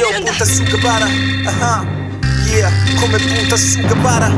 Io punta su Gavara, aha, yeah, come punta su Gavara.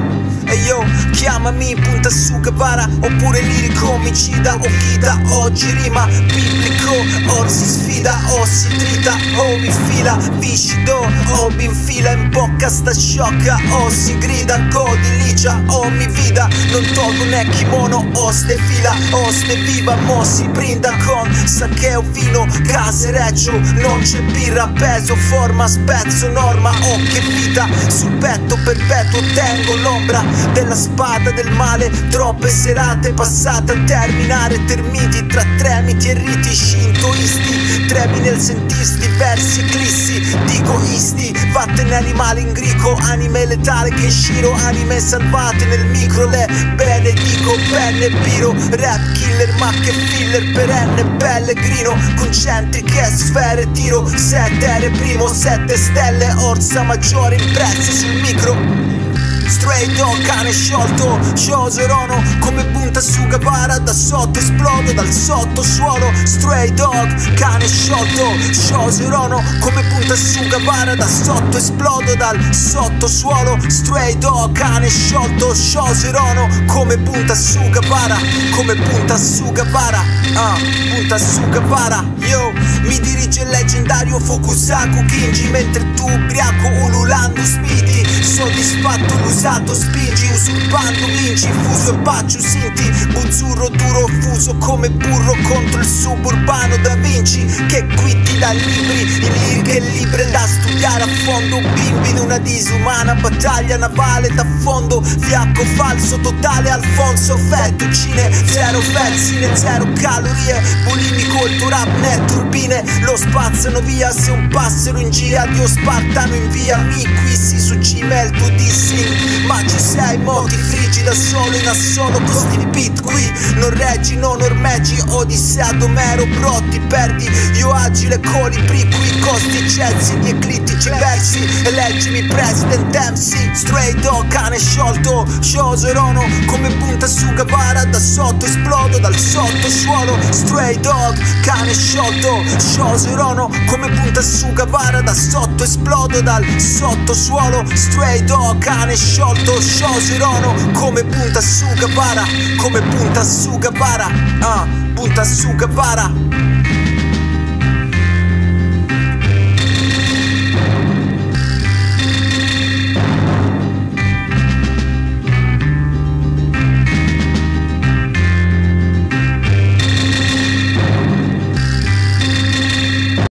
E io chiamami punta su Gavara Oppure lirico omicida o chita Oggi rima biblico O si sfida o si trita O mi fila viscido O mi infila in bocca sta sciocca O si grida codi licia O mi vida Non tolgo né kimono O ste fila o ste viva Mo si brinda con saccheo vino Casereccio Non c'è birra peso forma spezzo norma Oh che vita sul petto perpetuo tengo l'ombra della spada del male Troppe serate passate a terminare Termiti tra tremiti e riti shintoisti Tremi nel sentirsi versi eclissi Dico isti, vattene animali in grico Anime letale che sciro Anime salvate nel micro Le bene dico penne piro Rap killer ma che filler perenne Pellegrino concentriche sfere Tiro sette primo Sette stelle orsa maggiore impresse sul micro Stray dog, cane sciolto, scioserono come punta su Gavara Da sotto esplodo dal sottosuolo Stray dog, cane sciolto, scioserono come punta su Gavara Da sotto esplodo dal sottosuolo Stray dog, cane sciolto, scioserono come punta su Gavara Come punta su Gavara, ah, punta su Gavara Yo, mi dirige il leggendario Fukusaku Kinji Mentre tu ubriaco ululando spiti Soddisfatto l'usato spingi usurpando vinci Fuso e bacio sinti Buzzurro duro fuso come burro contro il suburbano da Vinci Che qui ti dà libri I liriche libre da studiare a fondo Bimbi in una disumana battaglia navale da fondo Fiacco falso totale Alfonso Fettuccine Zero fezzine, zero calorie Bulimico il tuo rap né turbine Lo spazzano via se un passero in gira Dio spartano in via Mi quissi su Gmail tu dissing ma ci sei mo ti friggi da solo in assolo con sti beat qui. Non reggi, non ormeggi, odissea d'Omero Bro ti perdi, io agile colibri qui Costi eccessi di eclittici versi. Eleggimi president MC Stray dog, cane sciolto. Scioserono come punta su Gavara Da sotto esplodo dal sottosuolo Stray dog, cane sciolto. Scioserono come punta su Gavara Da sotto esplodo dal sottosuolo Stray dog, cane sciolto sciolto Scioserono come punta su Gavara Come punta su Gavara Ah, punta su Gavara